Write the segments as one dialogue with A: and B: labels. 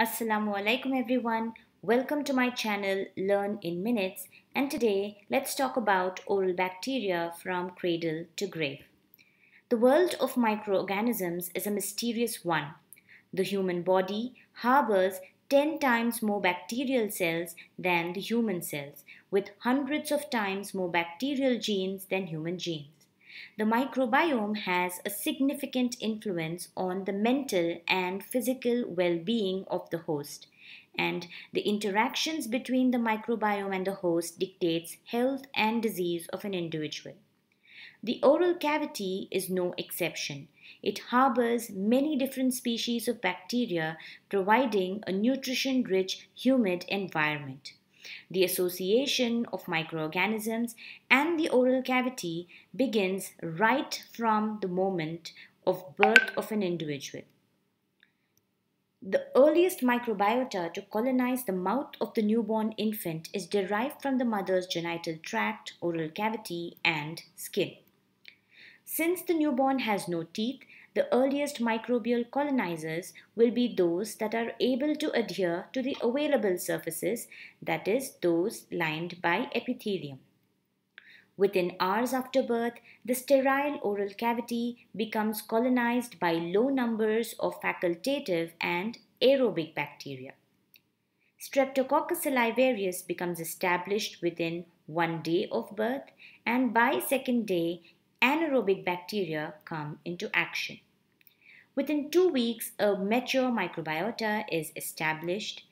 A: Assalamu alaikum everyone. Welcome to my channel Learn in Minutes and today let's talk about oral bacteria from cradle to grave. The world of microorganisms is a mysterious one. The human body harbors 10 times more bacterial cells than the human cells, with hundreds of times more bacterial genes than human genes. The microbiome has a significant influence on the mental and physical well being of the host, and the interactions between the microbiome and the host dictates health and disease of an individual. The oral cavity is no exception. It harbors many different species of bacteria, providing a nutrition rich, humid environment. The association of microorganisms and the oral cavity begins right from the moment of birth of an individual. The earliest microbiota to colonize the mouth of the newborn infant is derived from the mother's genital tract, oral cavity, and skin. Since the newborn has no teeth, the earliest microbial colonizers will be those that are able to adhere to the available surfaces, that is, those lined by epithelium. Within hours after birth, the sterile oral cavity becomes colonized by low numbers of facultative and aerobic bacteria. Streptococcus salivarius becomes established within one day of birth, and by second day, anaerobic bacteria come into action. Within two weeks, a mature microbiota is established.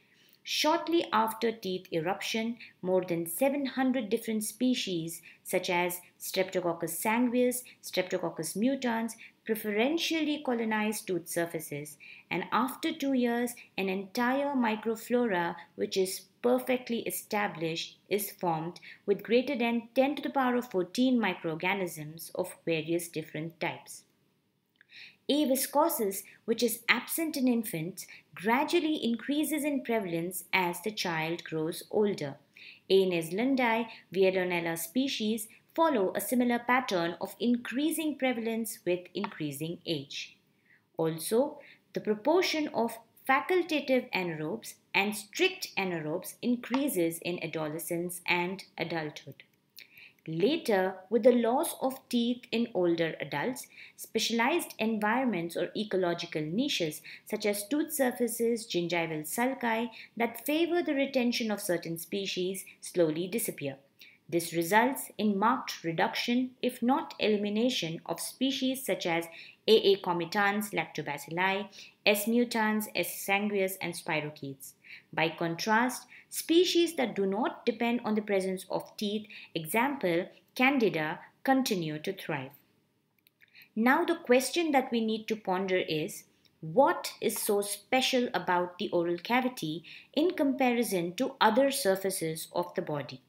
A: Shortly after teeth eruption, more than 700 different species such as Streptococcus sanguis, Streptococcus mutans preferentially colonize tooth surfaces and after 2 years an entire microflora which is perfectly established is formed with greater than 10 to the power of 14 microorganisms of various different types. A. viscosus, which is absent in infants, gradually increases in prevalence as the child grows older. A. naeslundii, Veillonella species, follow a similar pattern of increasing prevalence with increasing age. Also, the proportion of facultative anaerobes and strict anaerobes increases in adolescence and adulthood. Later, with the loss of teeth in older adults, specialized environments or ecological niches such as tooth surfaces, gingival sulci that favor the retention of certain species slowly disappear. This results in marked reduction, if not elimination, of species such as AA comitans, lactobacilli, S. mutans, S. sanguis, and spirochetes. By contrast, species that do not depend on the presence of teeth, example, Candida, continue to thrive. Now the question that we need to ponder is, what is so special about the oral cavity in comparison to other surfaces of the body?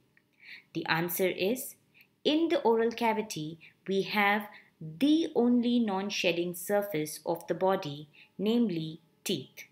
A: The answer is, in the oral cavity, we have the only non-shedding surface of the body, namely teeth.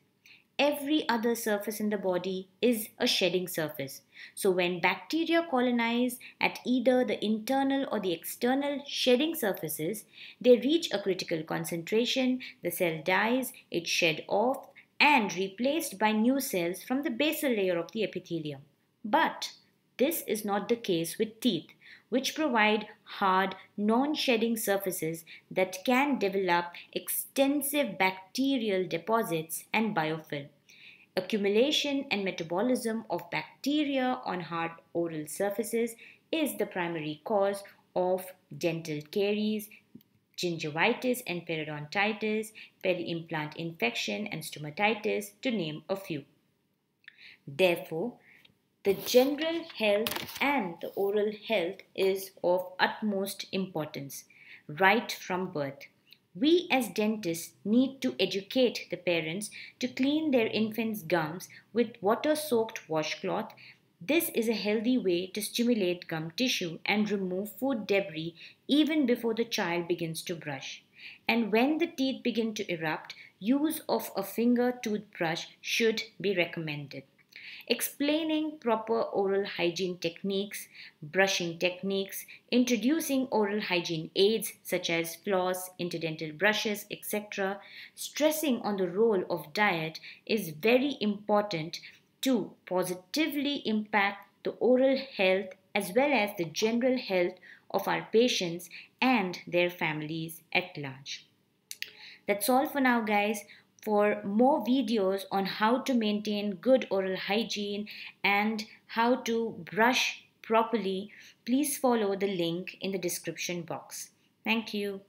A: Every other surface in the body is a shedding surface. So when bacteria colonize at either the internal or the external shedding surfaces, they reach a critical concentration, the cell dies, it shed off and replaced by new cells from the basal layer of the epithelium. But this is not the case with teeth which provide hard, non-shedding surfaces that can develop extensive bacterial deposits and biofilm. Accumulation and metabolism of bacteria on hard oral surfaces is the primary cause of dental caries, gingivitis and periodontitis, peri-implant infection and stomatitis to name a few. Therefore, the general health and the oral health is of utmost importance right from birth. We as dentists need to educate the parents to clean their infants' gums with water soaked washcloth. This is a healthy way to stimulate gum tissue and remove food debris even before the child begins to brush. And when the teeth begin to erupt, use of a finger toothbrush should be recommended. Explaining proper oral hygiene techniques, brushing techniques, introducing oral hygiene aids such as floss, interdental brushes, etc., stressing on the role of diet is very important to positively impact the oral health as well as the general health of our patients and their families at large. That's all for now, guys. For more videos on how to maintain good oral hygiene and how to brush properly, please follow the link in the description box. Thank you.